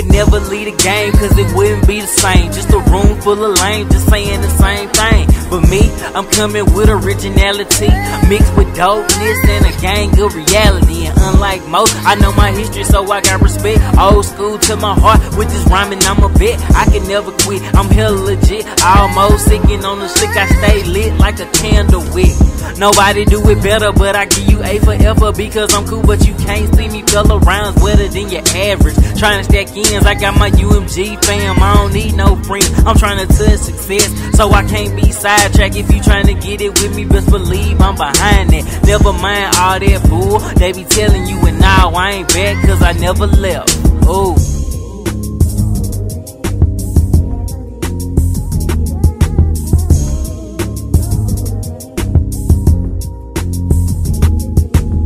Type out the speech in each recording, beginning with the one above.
could never leave a game, cause it wouldn't be the same. Just a room full of lame, just saying the same thing. But me, I'm coming with originality, mixed with dopeness and a gang of reality. Unlike most, I know my history, so I got respect. Old school to my heart, with this rhyming, I'm a bet. I can never quit, I'm hella legit. Almost sicking on the slick, I stay lit like a candle wick. Nobody do it better, but I give you A forever because I'm cool, but you can't see me fill around wetter than your average. Trying to stack ends, I got my UMG fam, I don't need no friends. I'm trying to touch success, so I can't be sidetracked. If you trying to get it with me, best believe I'm behind it. Never mind all that bull, they be telling you, and now I ain't back cause I never left. Ooh.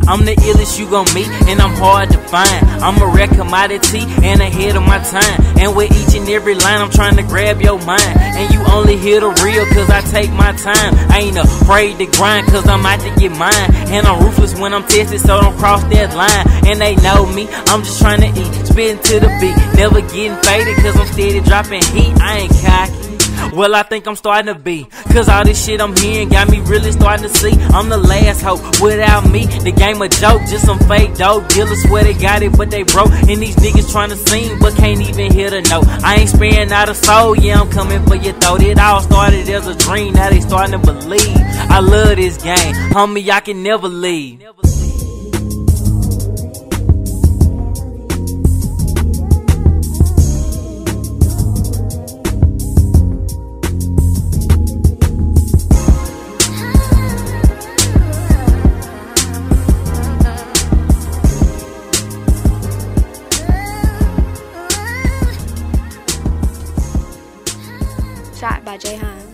I'm the illest you gon' meet, and I'm hard to find. I'm a rare commodity and ahead of my time. And with each and every line, I'm trying to grab your mind. And you only hear the real, cause I take my time. I ain't afraid to grind, cause I'm out to get mine. And I'm ruthless when I'm tested, so don't cross that line. And they know me, I'm just trying to eat, spitting to the beat. Never getting faded, cause I'm steady dropping heat. I ain't cocky. Well, I think I'm starting to be. Cause all this shit I'm hearing got me really starting to see. I'm the last hope. Without me, the game a joke. Just some fake dope dealers swear they got it, but they broke. And these niggas trying to sing, but can't even hear the note. I ain't sparing out a soul. Yeah, I'm coming for your throat. It all started as a dream. Now they starting to believe. I love this game. Homie, I can never leave. trại bà Jay Hàn